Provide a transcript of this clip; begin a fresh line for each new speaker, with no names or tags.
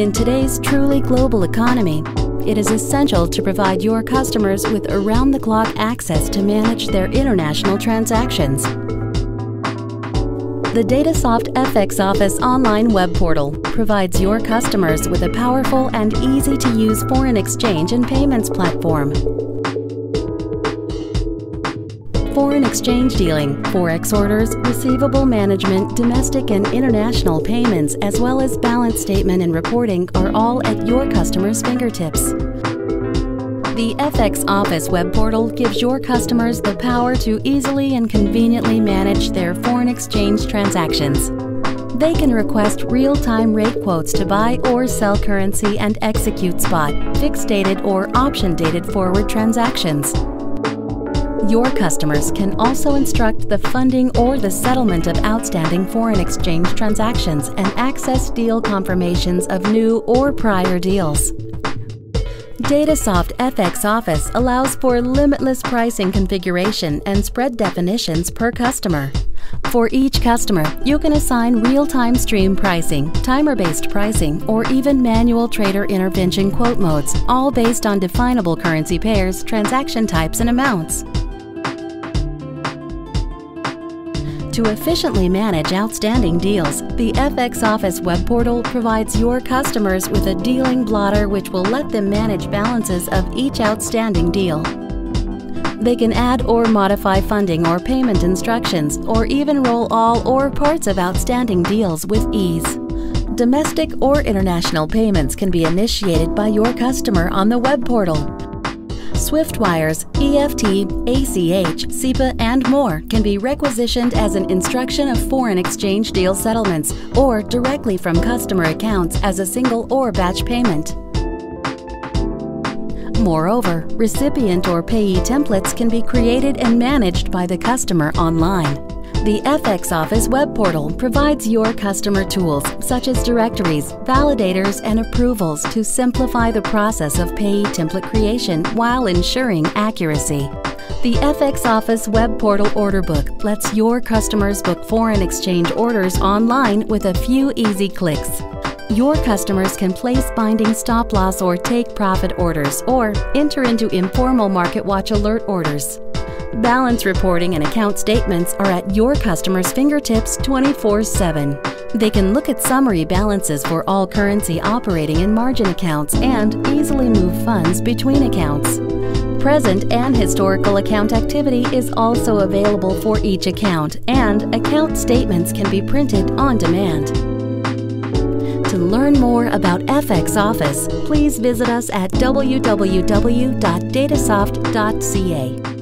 In today's truly global economy, it is essential to provide your customers with around the clock access to manage their international transactions. The Datasoft FX Office online web portal provides your customers with a powerful and easy to use foreign exchange and payments platform. Foreign exchange dealing, forex orders, receivable management, domestic and international payments, as well as balance statement and reporting are all at your customers' fingertips. The FX Office web portal gives your customers the power to easily and conveniently manage their foreign exchange transactions. They can request real-time rate quotes to buy or sell currency and execute spot, fixed-dated or option-dated forward transactions. Your customers can also instruct the funding or the settlement of outstanding foreign exchange transactions and access deal confirmations of new or prior deals. Datasoft FX Office allows for limitless pricing configuration and spread definitions per customer. For each customer, you can assign real-time stream pricing, timer-based pricing, or even manual trader intervention quote modes, all based on definable currency pairs, transaction types, and amounts. To efficiently manage outstanding deals, the FX Office web portal provides your customers with a dealing blotter which will let them manage balances of each outstanding deal. They can add or modify funding or payment instructions, or even roll all or parts of outstanding deals with ease. Domestic or international payments can be initiated by your customer on the web portal. Swift wires, EFT, ACH, SEPA, and more can be requisitioned as an instruction of foreign exchange deal settlements or directly from customer accounts as a single or batch payment. Moreover, recipient or payee templates can be created and managed by the customer online. The FX Office web portal provides your customer tools such as directories, validators, and approvals to simplify the process of payee template creation while ensuring accuracy. The FX Office web portal order book lets your customers book foreign exchange orders online with a few easy clicks. Your customers can place binding stop loss or take profit orders or enter into informal market watch alert orders. Balance reporting and account statements are at your customer's fingertips 24 7. They can look at summary balances for all currency operating in margin accounts and easily move funds between accounts. Present and historical account activity is also available for each account, and account statements can be printed on demand. To learn more about FX Office, please visit us at www.datasoft.ca.